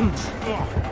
oh.